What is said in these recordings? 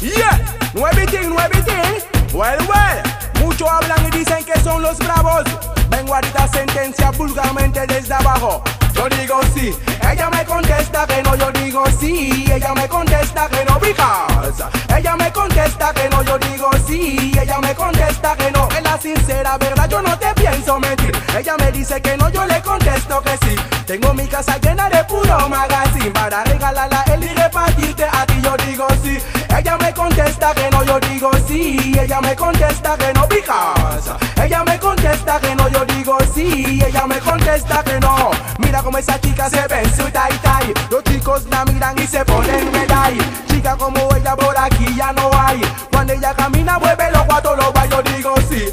Yeah, no everything, no everything. Well, well, muchos hablan y dicen que son los bravos. Vengo a dictar sentencia vulgarmente desde abajo. Yo digo sí, ella me contesta que no, yo digo sí, ella me contesta que no, because ella me contesta que no, yo digo sí, ella me contesta que no, sincera verdad, yo no te pienso mentir. Ella me dice que no, yo le contesto que sí. Tengo mi casa llena de puro magazine para regalarla él y repartirte a ti, yo digo sí. Ella me contesta que no, yo digo sí, ella me contesta que no, because ella me contesta que no, yo digo sí, ella me contesta que no. Mira como esa chica se ve en su tai tai. Los chicos la miran y se ponen medai. Chica como ella por aquí ya no hay. Cuando ella camina vuelve los cuatro los yo digo sí.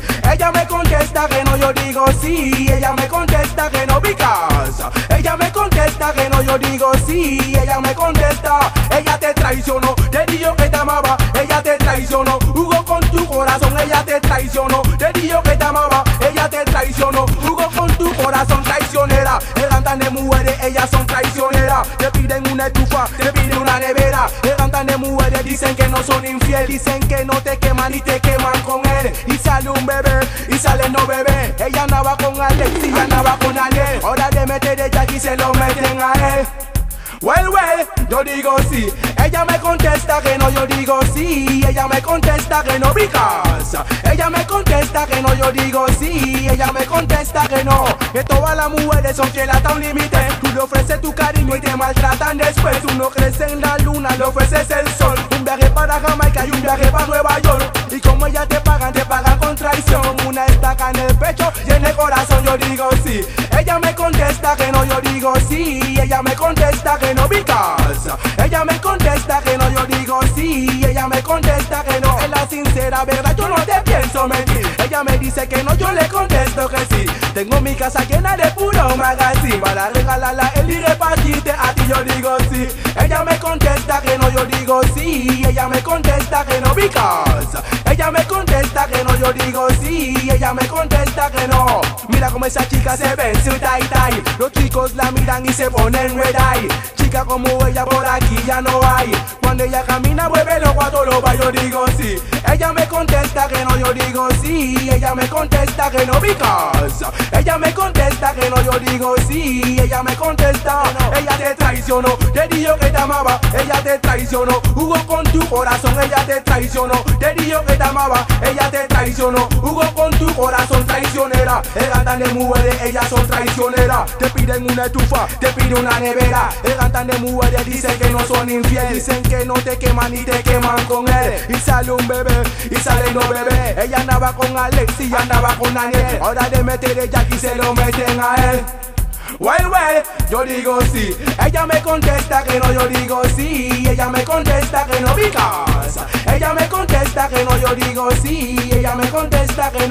Ella me contesta que no, yo digo sí. Ella me contesta que no, because ella me contesta que no, yo digo sí. Ella me contesta, ella te traicionó. Te dijo que te amaba, ella te traicionó. Hugo con tu corazón, ella te traicionó. Te dijo que te amaba, ella te traicionó. Hugo con tu corazón traicionera. El de mujeres, ellas son traicioneras. Te piden una estufa, te piden una nevera. El de mujeres dicen que no son infiel, dicen que no te queman y te queman con. Y sale un bebé, y sale no bebé. Ella andaba con Alex y andaba con Ale. Ahora de meter ella aquí se lo meten a él. Well, well, yo digo sí. Ella me contesta que no, yo digo sí. Ella me contesta que no, because ella me contesta que no, yo digo sí. Ella me contesta que no. Que todas las mujeres son fieles hasta un límite. Tú le ofreces tu cariño y te maltratan después. Tú no crees en la luna, le ofreces el sol. Un viaje para Jamaica y un viaje para Nueva York. Y como ella te pagan, Una estaca en el pecho y en el corazón, yo digo sí. Ella me contesta que no, yo digo sí. Ella me contesta que no, because ella me contesta que no, yo digo sí. Ella me contesta que no, es la sincera verdad, yo no te pienso mentir. Ella me dice que no, yo le contesto que sí. Tengo mi casa llena de puro magazine para regalarla él y repartirte a ti, yo digo sí. Ella me contesta que no, yo digo sí. Ella me contesta que no, because ella me contesta que no, yo digo sí. Ella me contesta que no. Mira como esa chica se ve en su tai tai. Los chicos la miran y se ponen red eye. Chica como ella por aquí ya no hay. Cuando ella camina mueve los cuatro los yo digo sí. Ella me contesta que no, yo digo sí. Ella me contesta que no, because ella me contesta que no, yo digo sí. Ella me contesta, ella te traicionó. Te que te amaba, ella te traicionó. Hugo con tu corazón, ella te traicionó. Te dijo que te amaba, ella te traicionó. Hugo con tu corazón traicionera. El de mujeres, ellas son traicioneras. Te piden una estufa, te piden una nevera. El de mujeres dicen que no son infieles. Dicen que no te queman y te queman con él. Y sale un bebé, y sale no bebé. Ella andaba con Alex y andaba con Daniel. Ahora de meter ella aquí se lo meten a él. Well, well, yo digo sí. Ella me contesta que no, yo digo sí. Ella me contesta que no, because ella me contesta que no, yo digo sí. Ella me contesta que